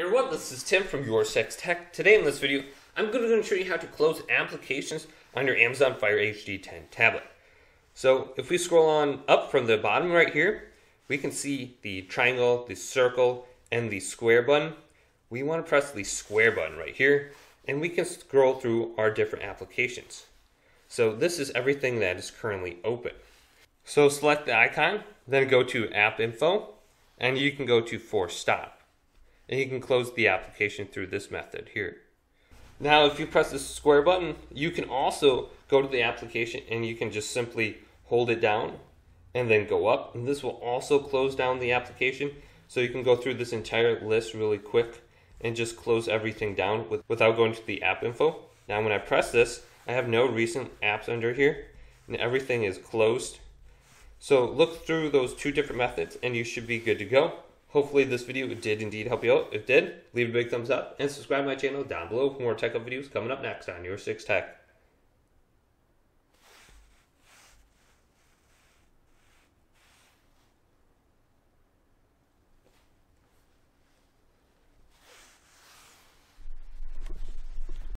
Hey everyone, this is Tim from Your Six Tech. Today in this video, I'm going to show you how to close applications on your Amazon Fire HD 10 tablet. So if we scroll on up from the bottom right here, we can see the triangle, the circle, and the square button. We want to press the square button right here, and we can scroll through our different applications. So this is everything that is currently open. So select the icon, then go to App Info, and you can go to Force Stop and you can close the application through this method here. Now, if you press this square button, you can also go to the application and you can just simply hold it down and then go up. And this will also close down the application. So you can go through this entire list really quick and just close everything down with, without going to the app info. Now, when I press this, I have no recent apps under here and everything is closed. So look through those two different methods and you should be good to go. Hopefully this video did indeed help you out. If it did, leave a big thumbs up and subscribe my channel down below for more tech up videos coming up next on Your 6 Tech.